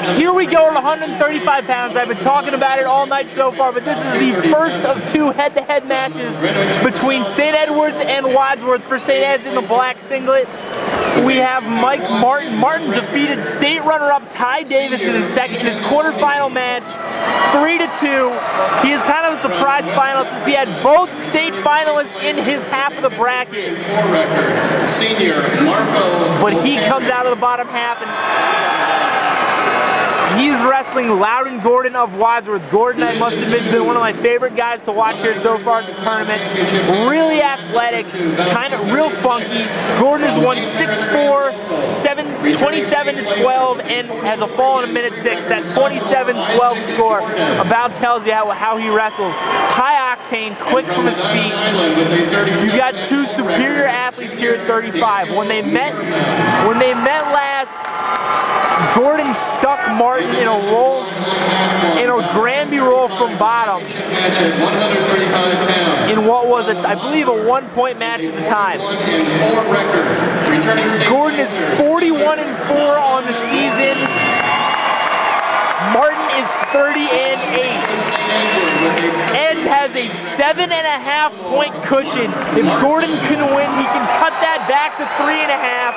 right, here we go at 135 pounds. I've been talking about it all night so far, but this is the first of two head-to-head matches between St. Edwards and Wadsworth for St. Ed's in the black singlet. We have Mike Martin. Martin defeated state runner-up Ty Davis in his second in his quarterfinal match, three to two. He is kind of a surprise finalist since he had both state finalists in his half of the bracket. Senior Marco. But he comes out of the bottom half and He's wrestling Louden Gordon of Wadsworth. Gordon, I must admit, has been one of my favorite guys to watch here so far in the tournament. Really athletic, kind of real funky. Gordon has won 6-4, 7, 27 to 12, and has a fall in a minute six. That 27-12 score about tells you how, how he wrestles. High octane, quick from his feet. You've got two superior athletes here at 35. When they met, when they met last, Gordon stuck Martin in a roll, in a Granby roll from bottom. In what was, a, I believe, a one-point match at the time. Gordon is 41 and 4 on the season. Martin is 30 and 8. Has a seven and a half point cushion. If Gordon can win, he can cut that back to three and a half.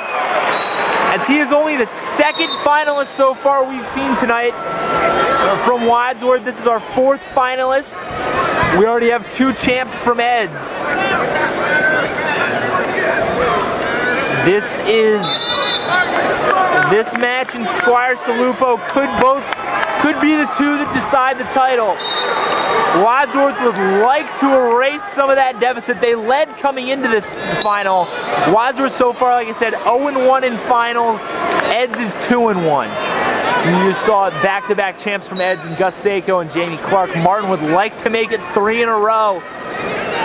As he is only the second finalist so far we've seen tonight uh, from Wadsworth. This is our fourth finalist. We already have two champs from Eds. This is this match and Squire Salupo could both could be the two that decide the title. Wadsworth would like to erase some of that deficit. They led coming into this final. Wadsworth so far, like I said, 0-1 in finals. Eds is 2-1. You just saw back-to-back -back champs from Eds and Gus Seiko and Jamie Clark. Martin would like to make it three in a row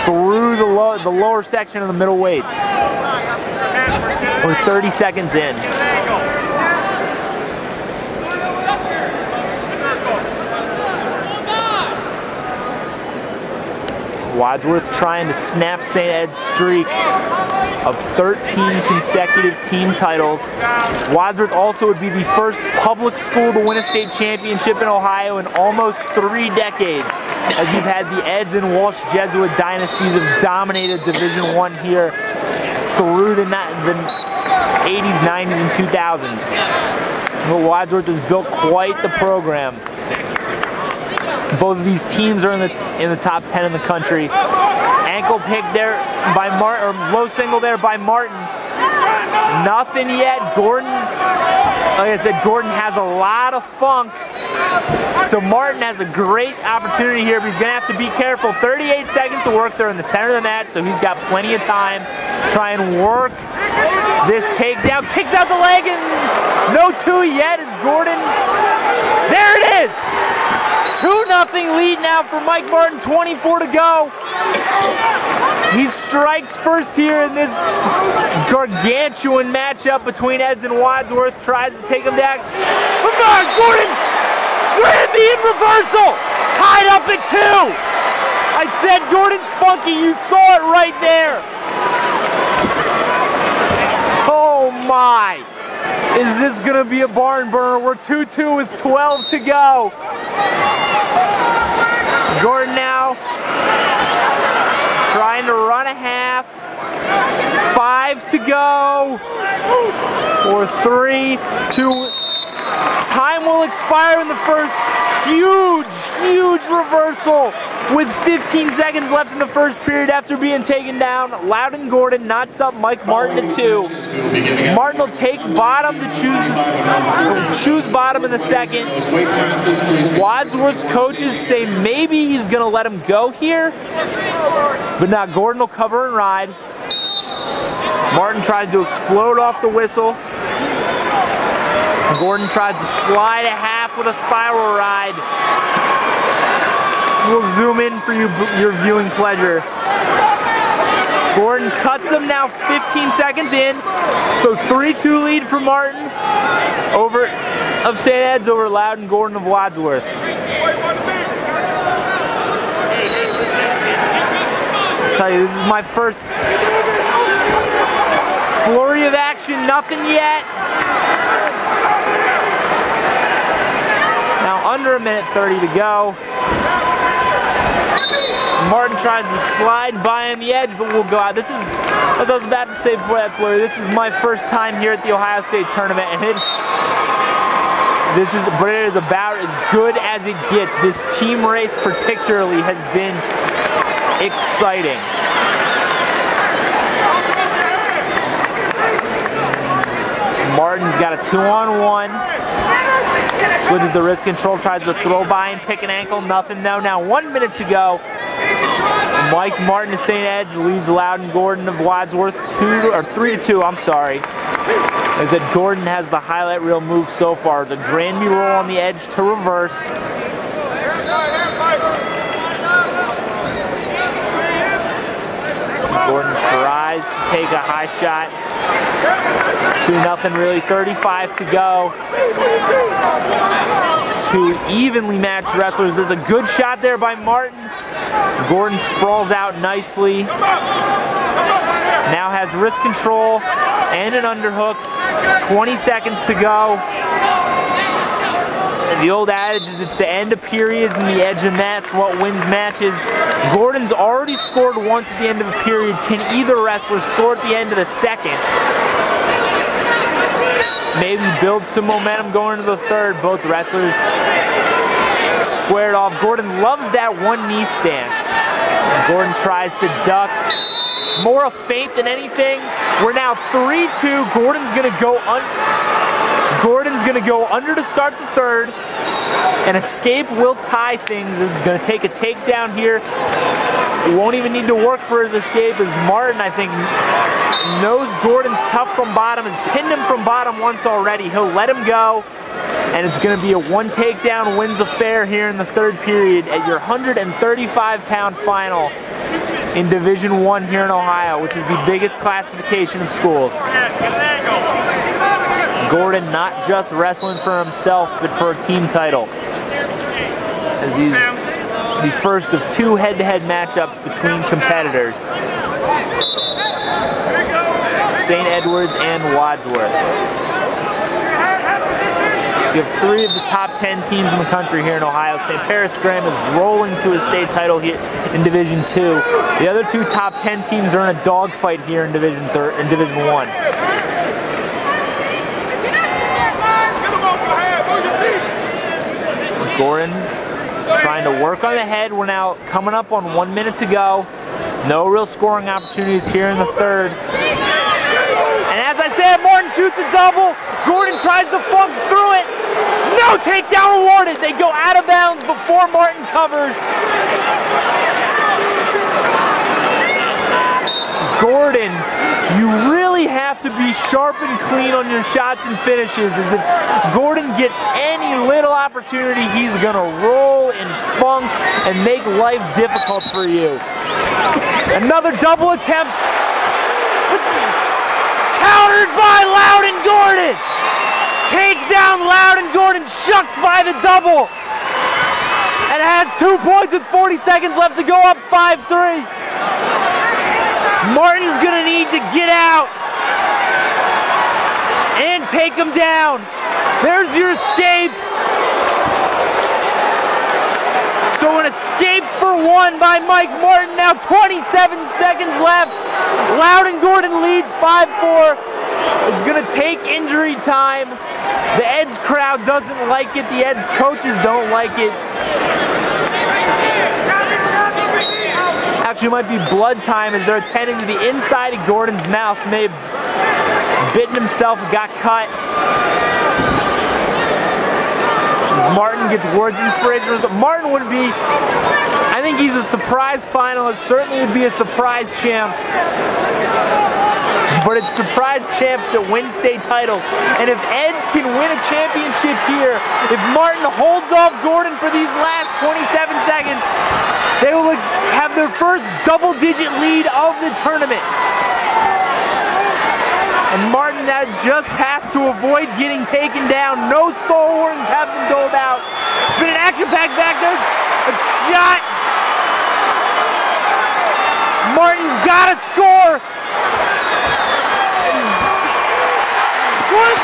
through the, the lower section of the middle weights. We're 30 seconds in. Wadsworth trying to snap St. Ed's streak of 13 consecutive team titles. Wadsworth also would be the first public school to win a state championship in Ohio in almost three decades, as you've had the Eds and Walsh Jesuit dynasties have dominated Division One here through the, the 80s, 90s, and 2000s. But Wadsworth has built quite the program. Both of these teams are in the in the top 10 in the country. Ankle pick there by Martin, or low single there by Martin. Nothing yet. Gordon, like I said, Gordon has a lot of funk. So Martin has a great opportunity here, but he's gonna have to be careful. 38 seconds to work there in the center of the mat, so he's got plenty of time. Try and work this takedown. Kicks out the leg and no two yet is Gordon. There it is! 2 nothing lead now for Mike Martin, 24 to go. He strikes first here in this gargantuan matchup between Eds and Wadsworth. Tries to take him down. Lamar Gordon! Granby in reversal! Tied up at two! I said Gordon's funky, you saw it right there. Oh my! Is this gonna be a barn burner? We're 2-2 with 12 to go. Gordon now trying to run a half. Five to go. Or three, two. Time will expire in the first. Huge, huge reversal with 15 seconds left in the first period after being taken down. Louden Gordon knots up Mike Martin at two. Martin will take bottom to choose the, choose bottom in the second. Wadsworth's coaches say maybe he's going to let him go here, but now Gordon will cover and ride. Martin tries to explode off the whistle. Gordon tries to slide a half with a spiral ride. We'll zoom in for you, your viewing pleasure. Gordon cuts him now 15 seconds in. So 3-2 lead for Martin over of St. Ed's over Louden Gordon of Wadsworth. I'll tell you, this is my first flurry of action, nothing yet. Now under a minute 30 to go. Martin tries to slide by on the edge, but we'll go out. This is, as I was about to say before that flurry, this is my first time here at the Ohio State tournament, and it, this is, but it is about as good as it gets. This team race particularly has been exciting. Martin's got a two on one. Switches the wrist control, tries to throw by and pick an ankle, nothing though. Now one minute to go. Mike Martin of St. Ed's leads Louden Gordon of Wadsworth two or three to two, I'm sorry. As that Gordon has the highlight reel move so far. It's a Granby roll on the edge to reverse. Gordon tries to take a high shot. Two nothing really, 35 to go. Two evenly matched wrestlers. There's a good shot there by Martin. Gordon sprawls out nicely. Now has wrist control and an underhook. 20 seconds to go. The old adage is it's the end of periods and the edge of mats what wins matches. Gordon's already scored once at the end of a period. Can either wrestler score at the end of the second? Maybe build some momentum going into the third. Both wrestlers squared off. Gordon loves that one knee stance. Gordon tries to duck. More a feint than anything. We're now 3-2. Gordon's gonna go un Gordon's gonna go under to start the third. And escape will tie things. He's gonna take a takedown here. He won't even need to work for his escape as Martin, I think, knows Gordon's tough from bottom, has pinned him from bottom once already. He'll let him go. And it's going to be a one takedown wins affair here in the third period at your 135 pound final in Division One here in Ohio, which is the biggest classification of schools. Gordon not just wrestling for himself, but for a team title. As he's the first of two head-to-head -head matchups between competitors. St. Edwards and Wadsworth. You have three of the top 10 teams in the country here in Ohio. St. Paris Graham is rolling to a state title here in Division 2. The other two top 10 teams are in a dogfight here in Division thir in Division 1. Gordon trying to work on the head. We're now coming up on one minute to go. No real scoring opportunities here in the third. And as I said, Martin shoots a double. Gordon tries to funk through it. No takedown awarded. They go out of bounds before Martin covers. Gordon, you really have to be sharp and clean on your shots and finishes as if Gordon gets any little opportunity, he's gonna roll and funk and make life difficult for you. Another double attempt. Countered by Louden Gordon. Take down Louden Gordon, shucks by the double. And has two points with 40 seconds left to go up 5-3. Martin's gonna need to get out and take him down. There's your escape. So an escape for one by Mike Martin. Now 27 seconds left. Louden Gordon leads 5-4. Is gonna take injury time. The Eds crowd doesn't like it. The Eds coaches don't like it. Actually, might be blood time as they're attending to the inside of Gordon's mouth. May have bitten himself, got cut. Martin gets words inspiration. Martin would be, I think he's a surprise finalist, certainly would be a surprise champ. But it's surprise champs that win state titles. And if Eds can win a championship here, if Martin holds off Gordon for these last 27 seconds, they will have their first double-digit lead of the tournament. And Martin that just has to avoid getting taken down. No stall warnings have been doled out. It's been an action-packed back. There's a shot. Martin's got to score.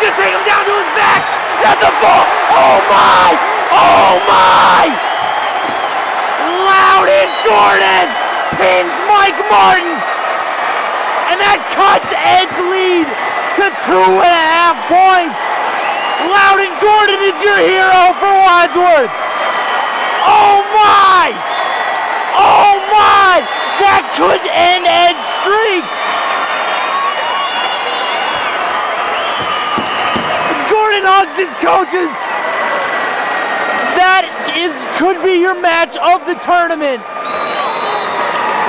Gonna take him down to his back. That's a fall. Oh my! Oh my! Louden Gordon pins Mike Martin. And that cuts Ed's lead to two and a half points. Louden Gordon is your hero for Wadsworth. Oh my! Oh my! That could end Ed's streak. Hugs his coaches, that is could be your match of the tournament.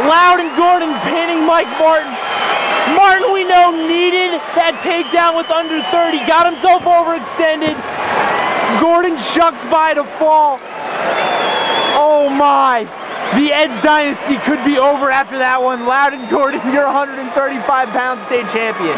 Louden Gordon pinning Mike Martin. Martin, we know, needed that takedown with under 30. Got himself overextended. Gordon shucks by to fall. Oh my. The Eds dynasty could be over after that one. Louden Gordon, your 135 pound state champion.